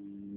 Mm.